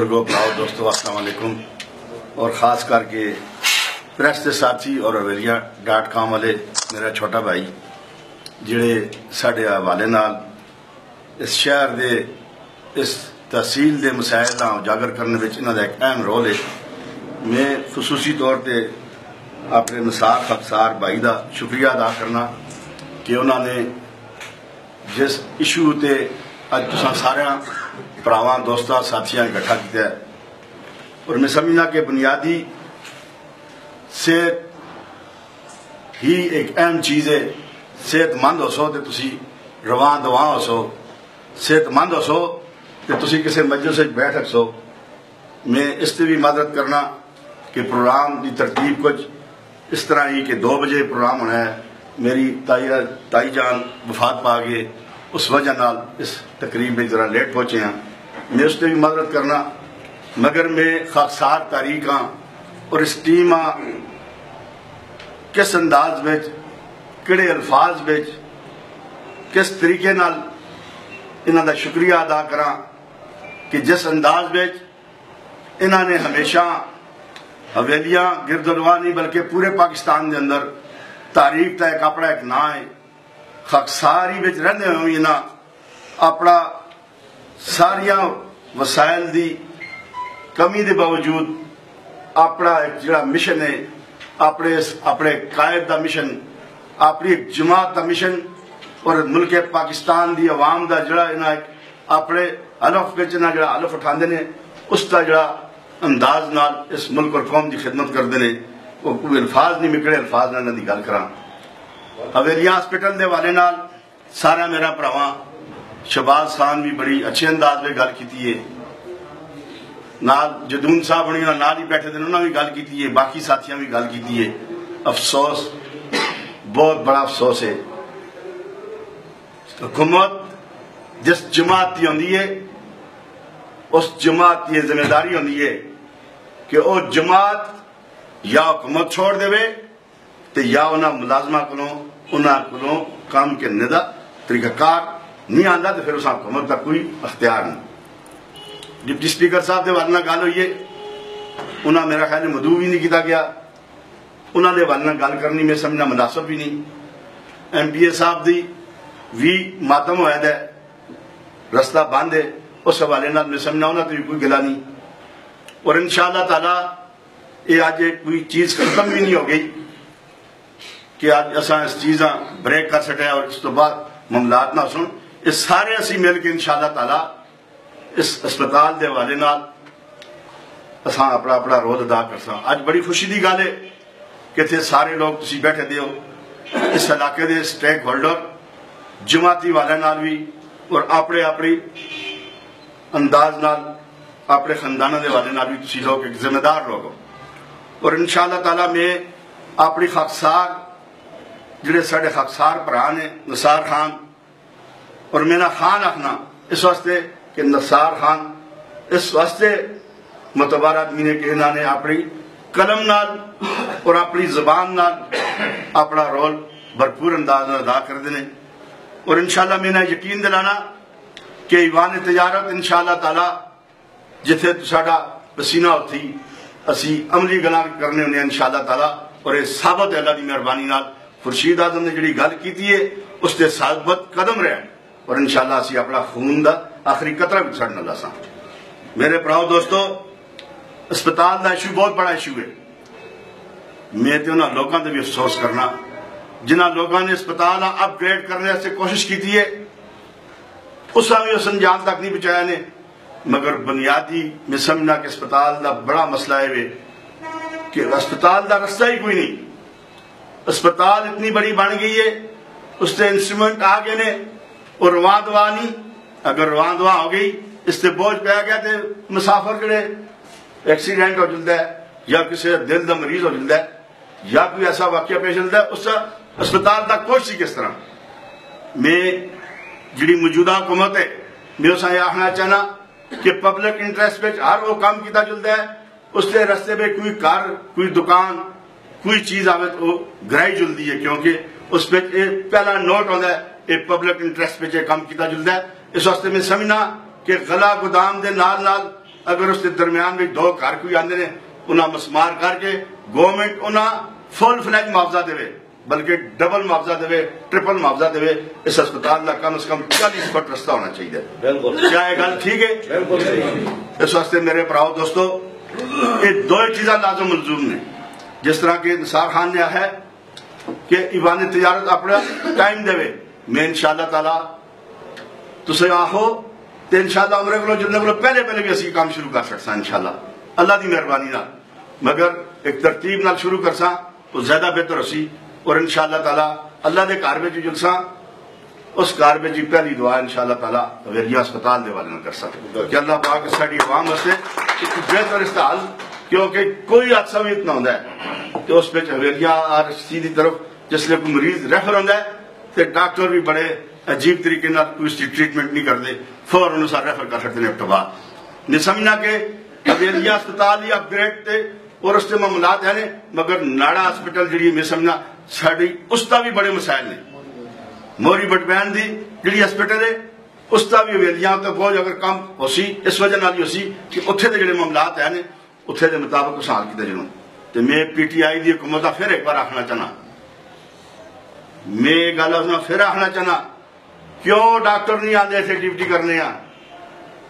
بزرگوں پراؤ دوستو السلام علیکم اور خاص کر کے پریس کے ساتھی اور اویلیاں ڈاٹ کام والے میرا چھوٹا بھائی جڑے ساڑے حوالے نال اس شہر دے اس تحصیل دے مسائل کا اجاگر کرنے وچ انہاں دا ایک اہم رول ہے میں خصوصی طور تے اپنے نثار خفسار بھائی دا شکریہ ادا کرنا کہ انہوں نے جس ایشو تے اج تساں سارے پراواں دوستاں ساتھیاں اکٹھا کیتا ہے اور میں سمجھنا کہ بنیادی صحت ہی ایک اہم چیز ہے صحت مند ہو سو تے تسی رواں دواں ہو سو صحت مند ہو سو تے تسی کسی مجلس سے بیٹھ سو میں اس سے بھی مدد کرنا کہ پروگرام دی ترتیب کچھ اس طرح ہی کہ دو بجے پروگرام ہونا ہے میری تائی تائی جان وفات پا کے اس وجہ نال اس تقریب میں ذرا لیٹ پہنچے ہیں۔ میں اس سے بھی مدد کرنا، مگر میں خاصار تاریخاں اور اس ٹیم ہاں کس انداز بچ کڑے الفاظ بچ کس طریقے نال انہوں دا شکریہ ادا کراں کہ جس انداز بچ انہوں نے ہمیشہ حویلیاں گردلوا نہیں بلکہ پورے پاکستان دے اندر تاریخ تا ایک اپنا ایک نا ہے۔ خاکساری بچ رہنے ہوئی نا، اپنا ساریاں وسائل دی کمی دے باوجود اپنا ایک جڑا مشن ہے، اپنے اپنے قائد دا مشن، اپنی ایک جماعت دا مشن، اور ملک پاکستان دی عوام دا جڑا انہا ایک اپنے علف بچنا جڑا علف اٹھان دینے اس دا جڑا انداز نال اس ملک اور قوم دی خدمت کر دینے وہ کوئی الفاظ نہیں مکڑے، الفاظ نہ دی گل کران حویلیاں ہاسپٹل دے والے نال سارا میرا پراواں شباز خان بھی بڑی اچھے انداز میں گل کیتی ہے۔ نال جدون صاحب بڑی نال ہی بیٹھے دن انہوں نے بھی گل کیتی ہے، باقی ساتھیاں بھی گل کیتی ہے۔ افسوس، بہت بڑا افسوس ہے۔ حکومت جس جماعت کی ہوندی ہے، اس جماعت کی ذمہ داری ہوندی ہے کہ وہ جماعت یا حکومت چھوڑ دے۔ وے تے یا انہاں ملازمہ کلوں انہاں کلوں کام کے ندا طریقہ کار نہیں آندا تو پھر اس حکومت کا کوئی اختیار نہیں۔ ڈپٹی سپیکر صاحب دے والنا گل ہوئی ہے میرا خیال مدعو بھی نہیں کیتا گیا۔ انہاں دے والنا گل کرنی میں سمجھنا مناسب بھی نہیں۔ ایم پی اے صاحب دی بھی ماتم ہویا دے رستہ بند ہے، اس حوالے نال میں سمجھنا انہاں تو بھی کوئی گلا نہیں۔ اور انشاءاللہ تعالی، یہ آج کوئی چیز ختم بھی نہیں ہو گئی۔ کہ آج اساں اس چیزاں بریک کر سکے اور اس تو بعد معاملات نہ سن، اس سارے اسی مل کے انشاءاللہ تعالی اس اسپتال دے والے نال اساں اپنا اپنا رول ادا کر سا بڑی خوشی دی گل ہے کہ تھے سارے لوگ تسی بیٹھے دیو اس علاقے دے سٹیک ہولڈر، جماعتی والے نال بھی اور اپنے اپنی انداز نال اپنے خاندانہ دے والے نال بھی تسی لوگ ایک ذمہ دار لوگ اور انشاءاللہ تعالی میں اپنی خاکسار جڑے ساڑے خاکسار پران ہیں نصار خان۔ اور مینا خان اخنا اس واسطے کہ نصار خان، اس واسطے متبار آدمی نے کہ انہوں نے اپنی قلم نال اور اپنی زبان نال اپنا رول بھرپور انداز میں ادا کر دینے۔ اور انشاءاللہ میں نے یقین دلانا کہ ایوان تجارت انشاءاللہ تعالی جتھے تو ساڑا پسینہ ہوتی اسی عملی گلا کرنے انہیں انشاءاللہ تعالی اور یہ ثابت ہے اللہ دی مہربانی نال فرشید آدم نے جڑی گل کیتی ہے، اس تے ثابت قدم رہے اور انشاءاللہ اسی اپنا خون دا آخری قطرہ بھی چھڑنا اللہ میرے پراؤ دوستو اسپتال دا ایشو بہت بڑا ایشو ہے۔ میں تے انہاں لوگاں دے بھی افسوس کرنا۔ جنہاں لوگاں نے اسپتال اپ گریڈ کرنے سے کوشش کی ہے اس بھی اس انجام تک نہیں بچایا نے۔ مگر بنیادی میں سمجھنا کہ اسپتال دا بڑا مسئلہ ہے کہ اسپتال دا رستہ ہی کوئی نہیں۔ اسپتال اتنی بڑی بن گئی ہے، اس سے انسٹرومنٹ آ گئے نے اور رواں دوا نہیں اگر رواں دوا ہو گئی، اس سے بوجھ پہ گیا تے مسافر کڑے ایکسیڈنٹ ہو جلتا ہے، یا کسی دل دا مریض ہو جلتا ہے، یا کوئی ایسا واقعہ پیش چلتا ہے، اس سے اسپتال تک پہنچ سی کس طرح؟ میں جڑی موجودہ حکومت ہے، میں اسا یہ آخنا چاہنا کہ پبلک انٹرسٹ پہ ہر وہ کام کیتا چلتا ہے، اس سے رستے پہ کوئی کار، کوئی دکان کوئی چیز آوے تو گرائی جلدی ہے کیونکہ اس پہ پہلا نوٹ ہوتا ہے ایک پبلک انٹرسٹ پہ کام کیتا جلتا ہے۔ اس واسطے میں سمجھنا کہ غلہ گدام دے نال نال اگر اس کے درمیان بھی دو گھر کوئی آندے نے انہاں مسمار کر کے گورنمنٹ انہاں فل فلیج معاوضہ دے بلکہ ڈبل معاوضہ دے ٹرپل معاوضہ دے اس اسپتال کا کم از کم چالیس فٹ رستہ ہونا چاہیے۔ بالکل۔ کیا یہ گل ٹھیک ہے؟ اس واسطے میرے پراؤ دوستو یہ دو چیزاں لازم ملزوم نے۔ جس طرح کہ نثار خان نے ہے کہ ایوان تجارت اپنا ٹائم دے میں انشاءاللہ تعالی تسے آہو تے انشاءاللہ عمرے کو جلنے کو پہلے پہلے بھی اسی کام شروع کر سکتا انشاءاللہ۔ اللہ دی مہربانی نال۔ مگر ایک ترتیب نال شروع کرساں تو زیادہ بہتر اسی اور انشاءاللہ تعالی اللہ دے کار میں جو جلساں اس کار میں جی پہلی دعا انشاءاللہ تعالی ویریا اسپتال دے والے نہ کر سکتے کہ اللہ پاک ساڑی عوام واسطے ایک بہتر استعال کیونکہ کوئی حادثہ بھی اتنا ہوتا ہے کہ اس پہ ویریا اور سیدھی طرف جس لیے کوئی مریض ریفر ہوتا ہے تو ڈاکٹر بھی بڑے عجیب طریقے نہ کوئی اس کی ٹریٹمنٹ نہیں کرتے فوراً اسا ریفر کر سکتے ہیں اپتبا نے سمجھنا کہ ویریا اسپتال ہی اپ گریڈ تے اور اس سے معاملات ہیں مگر ناڑا ہسپٹل جڑی میں سمجھنا ساڑی اس کا بھی بڑے مسائل نے۔ موری بٹ بیان دی جڑی ہسپٹل ہے، اس کا بھی ویلیاں تو بہت اگر کم ہو سی اس وجہ نال ہی ہو سی کہ اتھے دے جڑے معاملات ہیں اتھے دے مطابق اس حال کیتے جنوں تے میں پی ٹی آئی دی حکومت پھر ایک بار آخنا چاہنا۔ میں گل اس پھر آخنا چاہنا، کیوں ڈاکٹر نہیں آتے تھے ڈیوٹی کرنے آ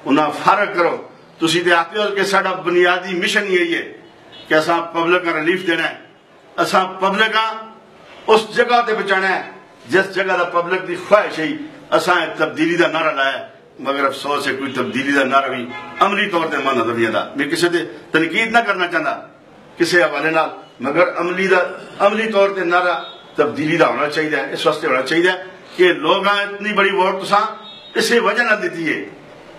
انہاں فرق کرو۔ تسی تے آتے ہو کہ ساڈا بنیادی مشن یہی ہے کہ اساں پبلک کا ریلیف دینا ہے۔ اساں پبلک اس جگہ تے بچانا ہے، جس جگہ دا پبلک دی خواہش ہے۔ اساں تبدیلی دا نعرہ لایا ہے۔ مگر افسوس ہے کوئی تبدیلی دا نعرہ بھی عملی طور تے من نہیں آتا میں کسی تے تنقید نہ کرنا چاہتا کسی حوالے نال مگر عملی دا عملی طور تے نعرہ تبدیلی دا ہونا چاہیے اس واسطے ہونا چاہیے کہ لوگ اتنی بڑی ووٹ تساں اسے وجہ نہ دیتی ہے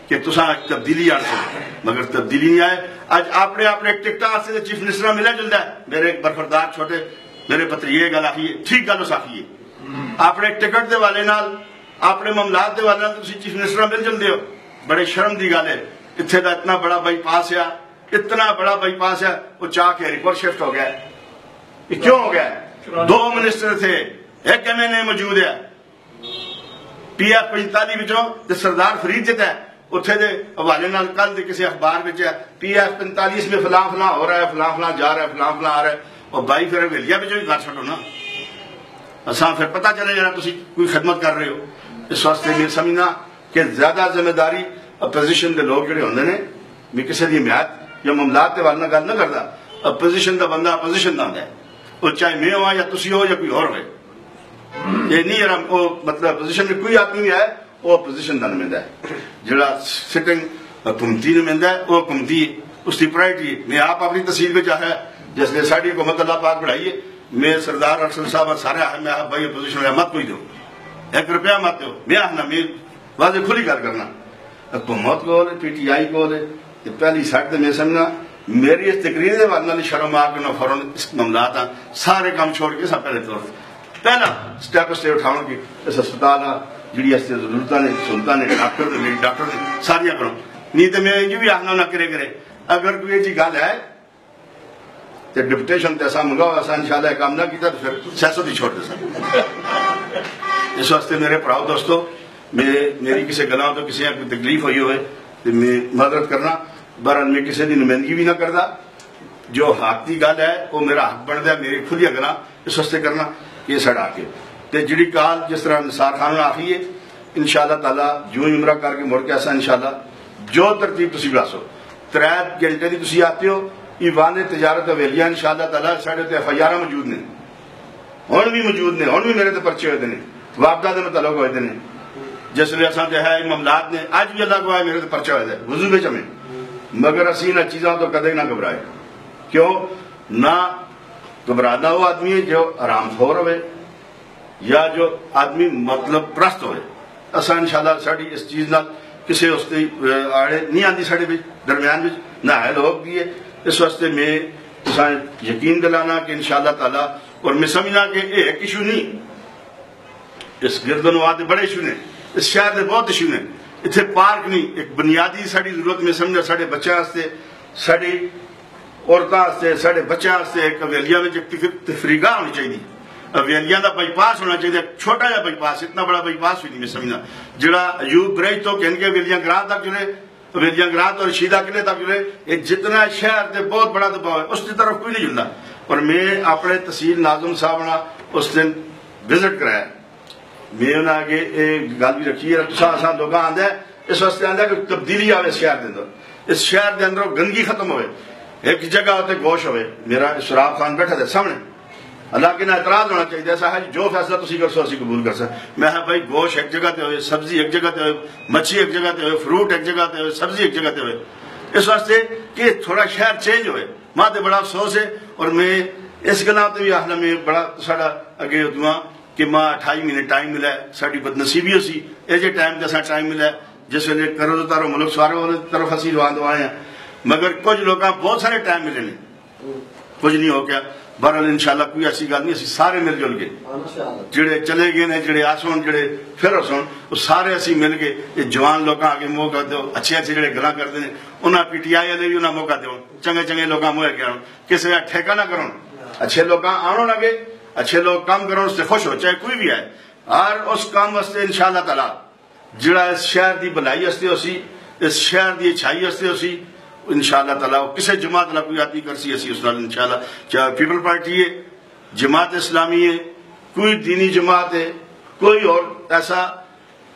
کہ تساں تبدیلی آن سے مگر تبدیلی نہیں آئے۔ آج اپنے اپنے ٹکٹا سے چیف منسٹر ملا جلدا ہے۔ میرے ایک برفردار چھوٹے میرے پتریے گل آخیے ٹھیک گل اس آخیے اپنے ٹکٹ دے والے نال اپنے معاملات دے والے نال تسی چیف منسٹر مل جلدے ہو۔ بڑے شرم دی گل ہے۔ دا اتنا بڑا بائی پاس ہے۔ اتنا بڑا بائی پاس ہے۔ وہ چاہ کے ریپورٹ شفٹ ہو گیا یہ کیوں ہو گیا دو منسٹر تھے۔ ایک ایم این اے موجود ہے۔ پی ایف پنجتالی بچوں تے سردار فرید جتا ہے۔ اتھے دے حوالے نال کل دے کسی اخبار بچ پی ایف پنتالیس میں فلاں فلاں ہو رہا ہے، فلاں فلاں جا رہا ہے، فلاں فلاں آ رہا ہے۔ اور بائی پھر ویلیا بچوں ہی کر چھٹو نا۔ اساں اس واسطے میں سمجھنا کہ زیادہ ذمہ داری اپوزیشن دے لوگ جڑے ہوندے نے، میں کسی دی حمایت یا معاملات دے والنا گل نہ کردا اپوزیشن دا بندہ اپوزیشن دا ہوندا ہے وہ چاہے میں ہوا یا تسی ہو یا کوئی اور ہوئے۔ یہ نہیں ہے وہ مطلب اپوزیشن میں کوئی آدمی ہے، وہ اپوزیشن دا نمائندہ ہے۔ جڑا سٹنگ حکومتی نمائندہ ہے، وہ حکومتی اس کی پرائرٹی میں آپ اپنی تحصیل میں چاہے جس نے ساری حکومت اللہ پاک بڑھائیے میں سردار ارسل صاحب سارے آئے میں بھائی اپوزیشن میں مت کوئی دو۔ ایک روپیہ مت دو۔ میں آنا میں واضح کھلی کر کرنا۔ حکومت کو لے پی ٹی آئی کو لے پہلی سائٹ دے میں سمجھنا، میری اس تقریر دے بعد نالی شرم آ کے نہ فوراً اس معاملات آ سارے کام چھوڑ کے سب پہلے طور پہلا سٹیپ اسٹے اٹھاؤں کی اس اسپتال آ، جڑی اس ضرورتاں نے، سہولتاں نے، ڈاکٹر نے میری ڈاکٹر نے، ساریاں کرو۔ نہیں تو میں یہ بھی آخنا نہ کرے کرے۔ اگر کوئی جی گل ہے تو ڈپٹیشن تے ایسا منگاؤ، ایسا انشاءاللہ کام نہ کیتا، تو پھر سیاست ہی چھوڑ دے سکتے اس واسطے میرے پراؤ دوستو میں میری کسی گلاں تو کسی کوئی تکلیف ہوئی ہوئے تو میں معذرت کرنا بہرحال میں کسی دی نمائندگی بھی نہ کرتا جو حق کی گل ہے وہ میرا حق بنتا ہے میری کھلی گلا اس واسطے کرنا یہ سڑا کے تے جڑی کال جس طرح نثار خان نے آخی ہے انشاءاللہ تعالی جو عمرہ کر کے مڑ کے ایسا انشاءاللہ جو ترتیب تسی بلاسو ترے گھنٹے دی تسی آتے ہو ایوان تجارت ویلیاں انشاءاللہ تعالی ساڑھے تے فیارہ موجود نے ہون بھی موجود نے ہون بھی میرے تے پرچے ہوئے نے وابدہ دے متعلق ہوئے نے جس لیے اساں تے ہے معاملات نے آج بھی اللہ کو آئے میرے تے پرچے ہوئے دے۔ وضو بچ ہمیں مگر اسی نہ چیزاں تو کدے نہ گھبرائے۔ کیوں؟ نہ گھبرانا وہ آدمی ہے جو آرام خور ہوئے، یا جو آدمی مطلب پرست ہوئے۔ اساں انشاءاللہ ساڑی اس چیز نہ کسی اس تے آڑے نہیں آندی ساڑے بھی درمیان بھی نہ ہے لوگ بھی ہے۔ اس واسطے میں اساں یقین دلانا کہ انشاءاللہ تعالی، اور میں سمجھنا کہ ایک ایشو نہیں۔ اس گردن وادے بڑے ایشو نے اس شہر دے بہت ایشو نے اتنے پارک نہیں، ایک بنیادی ساری ضرورت میں سمجھا سارے بچوں واسطے ساری عورتوں واسطے سارے بچوں واسطے ایک ویلیا میں ایک تفریگاہ ہونی چاہیے۔ ویلیاں دا بائی پاس ہونا چاہیے چھوٹا جا بائی پاس اتنا بڑا بائی پاس بھی نہیں میں سمجھنا جڑا ایوب برج تو کہن کے ویلیاں گراہ تک جڑے ویدیاں گرانت اور شیدہ کنے تک جڑے یہ جتنا شہر دے بہت بڑا دباؤ ہے، اس کی طرف کوئی نہیں جلنا اور میں اپنے تحصیل ناظم صاحب نے اس دن وزٹ کرایا۔ میں انہیں آگے ایک گل بھی رکھی ہے تسا اساں لوگ آندا ہے، اس واسطے آندا ہے کہ تبدیلی آوے شہر دے اندر۔ اس شہر دے اندر گندگی ختم ہوئے، ایک جگہ ہوتے گوش ہوئے۔ میرا سراب خان بیٹھا تھے سامنے۔ اللہ کے نہ اعتراض ہونا چاہیے ایسا ہے جی، جو فیصلہ تسی کر سو اسی قبول کر سکتے میں ہاں بھائی گوشت ایک جگہ تے ہوئے، سبزی ایک جگہ تے ہوئے، مچھی ایک جگہ تے ہوئے، فروٹ ایک جگہ تے ہوئے، سبزی ایک جگہ تے ہوئے۔ اس واسطے کہ تھوڑا شہر چینج ہوئے۔ ماں تے بڑا افسوس ہے اور میں اس گلا تے بھی آخلا میں بڑا ساڑا اگے دعا کہ ماں اٹھائی مہینے ٹائم ملا ہے ساڑی بد نصیبی اسی اے جے ٹائم تے ٹائم ملا ہے۔ جس ویلے کرو تو تارو ملک سوارے والے طرف اسی روان دوائے ہیں۔ مگر کچھ لوگاں بہت سارے ٹائم ملے نہیں کچھ نہیں ہو گیا۔ بہرحال انشاءاللہ کوئی ایسی گل نہیں، اسی سارے مل جل گئے۔ جڑے چلے گئے نے، جڑے آسون جڑے پھر آسون وہ سارے اسی مل گئے۔ یہ جوان لوگاں آگے موقع دو، اچھے اچھے جڑے گلاں کرتے ہیں انہاں پی ٹی آئی والے بھی انہاں موقع دیو چنگے چنگے لوگاں موئے گیا کسی کا ٹھیکہ نہ کرو اچھے لوگاں آنو لگے اچھے لوگ کام کرو، اس سے خوش ہو، چاہے کوئی بھی آئے۔ اور اس کام واسطے انشاءاللہ تعالی۔ جڑا اس شہر دی بلائی ہستے اسی اس شہر دی اچھائی ہستے اسی انشاءاللہ تعالی کسے جماعت اللہ کوئی آتی کرسی اسی اس نال انشاءاللہ چاہے پیپل پارٹی ہے، جماعت اسلامی ہے، کوئی دینی جماعت ہے، کوئی اور ایسا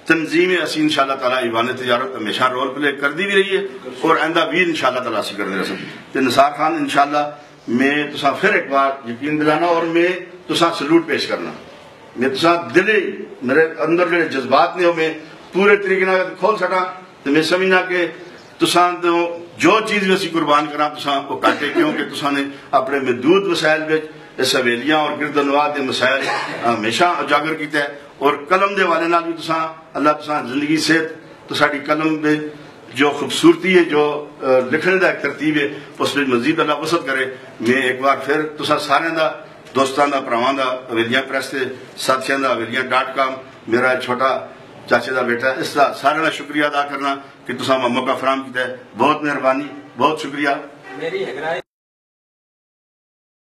تنظیم ہے، اسی انشاءاللہ تعالی ایوان تجارت ہمیشہ رول پلے کر دی بھی رہی ہے۔ اور آئندہ بھی انشاءاللہ تعالی اسی کرنے رسم۔ تو نصار خان انشاءاللہ میں تسا پھر ایک بار یقین دلانا اور میں تسا سلوٹ پیش کرنا۔ میں تسا دلی میرے اندر جو جذبات نے ہو میں پورے طریقے نہ کھول سکا تو میں سمجھنا کہ تسا تو جو چیز میں اسی قربان کرا تسا وہ کاٹے، کیونکہ تسا نے اپنے محدود وسائل میں اس حویلیاں اور گردنواد دے مسائل ہمیشہ اجاگر کیتے ہیں اور قلم دے والے نال بھی تسا اللہ تسا زندگی سے تو ساڑی قلم دے جو خوبصورتی ہے، جو لکھنے دا ایک ترتیب ہے، اس میں مزید اللہ وسط کرے۔ میں ایک بار پھر تسا سارے دا دوستان دا پروان دا حویلیاں پریس دے ساتھیاں دا حویلیاں ڈاٹ کام، میرا چھوٹا چاچے دا بیٹا، اس کا سارے کا شکریہ ادا کرنا کہ تسا موقع فراہم کیتا ہے۔ بہت مہربانی، بہت شکریہ۔ میری